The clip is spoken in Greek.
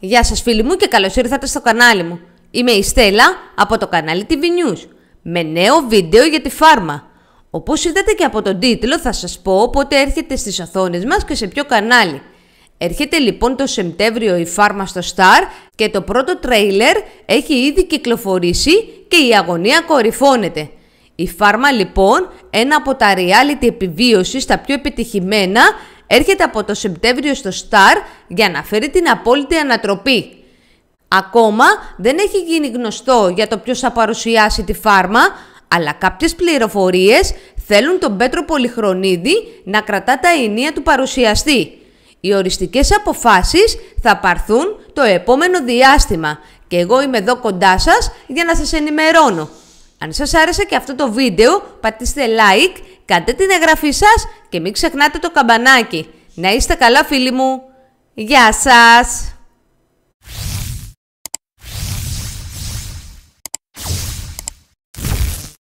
Γεια σας φίλοι μου και καλώς ήρθατε στο κανάλι μου. Είμαι η Στέλλα από το κανάλι TV News με νέο βίντεο για τη φάρμα. Όπως είδατε και από τον τίτλο θα σας πω πότε έρχεται στις οθόνες μας και σε ποιο κανάλι. Έρχεται λοιπόν το Σεπτέμβριο η φάρμα στο Star και το πρώτο τρέιλερ έχει ήδη κυκλοφορήσει και η αγωνία κορυφώνεται. Η φάρμα λοιπόν, ένα από τα reality επιβίωσης τα πιο επιτυχημένα, έρχεται από το Σεπτέμβριο στο Star για να φέρει την απόλυτη ανατροπή. Ακόμα δεν έχει γίνει γνωστό για το ποιος θα παρουσιάσει τη φάρμα, αλλά κάποιες πληροφορίες θέλουν τον Πέτρο Πολυχρονίδη να κρατά τα ενία του παρουσιαστή. Οι οριστικές αποφάσεις θα πάρθουν το επόμενο διάστημα και εγώ είμαι εδώ κοντά σας για να σας ενημερώνω. Αν σας άρεσε και αυτό το βίντεο, πατήστε like, κάντε την εγγραφή σας και μην ξεχνάτε το καμπανάκι. Να είστε καλά φίλοι μου. Γεια σας!